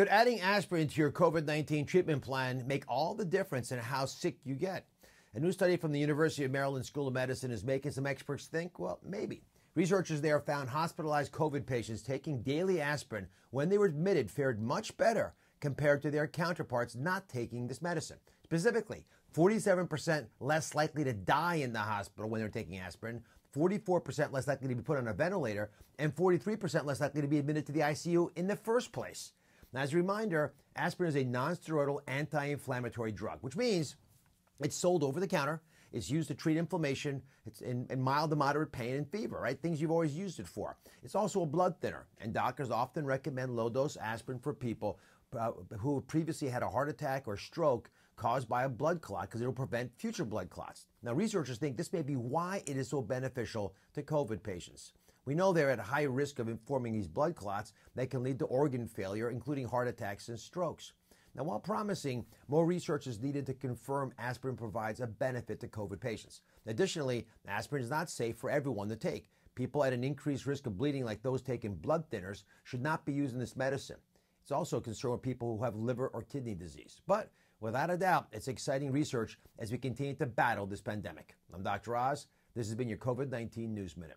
Could adding aspirin to your COVID 19 treatment plan make all the difference in how sick you get? A new study from the University of Maryland School of Medicine is making some experts think, well, maybe. Researchers there found hospitalized COVID patients taking daily aspirin when they were admitted fared much better compared to their counterparts not taking this medicine. Specifically, 47% less likely to die in the hospital when they're taking aspirin, 44% less likely to be put on a ventilator, and 43% less likely to be admitted to the ICU in the first place. Now, as a reminder, aspirin is a non-steroidal anti-inflammatory drug, which means it's sold over the counter. It's used to treat inflammation. It's in, in, mild to moderate pain and fever, right? Things you've always used it for. It's also a blood thinner, and doctors often recommend low dose aspirin for people uh, who previously had a heart attack or stroke caused by a blood clot because it'll prevent future blood clots. Now, researchers think this may be why it is so beneficial to COVID patients. We know they're at high risk of forming these blood clots that can lead to organ failure, including heart attacks and strokes. Now, while promising, more research is needed to confirm aspirin provides a benefit to COVID patients. Additionally, aspirin is not safe for everyone to take. People at an increased risk of bleeding, like those taking blood thinners, should not be using this medicine. It's also a concern with people who have liver or kidney disease. But without a doubt, it's exciting research as we continue to battle this pandemic. I'm Dr. Oz. This has been your COVID 19 News Minute.